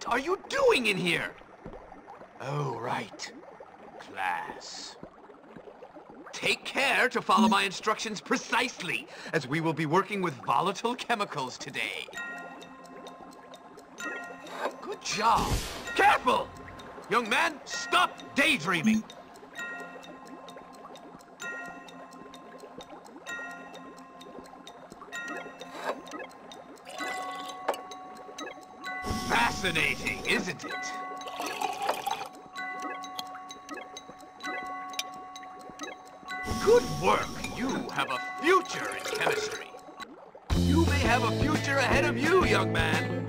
What are you doing in here? Oh, right. Class. Take care to follow my instructions precisely, as we will be working with volatile chemicals today. Good job. Careful! Young man, stop daydreaming. Fascinating, isn't it? Good work. You have a future in chemistry. You may have a future ahead of you, young man.